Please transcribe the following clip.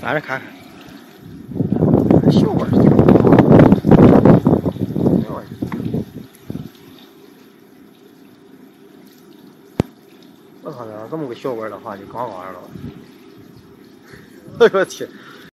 拿着看看，小味儿，小味儿。我操，要这么个小碗的话，就刚刚了。哎呦我去！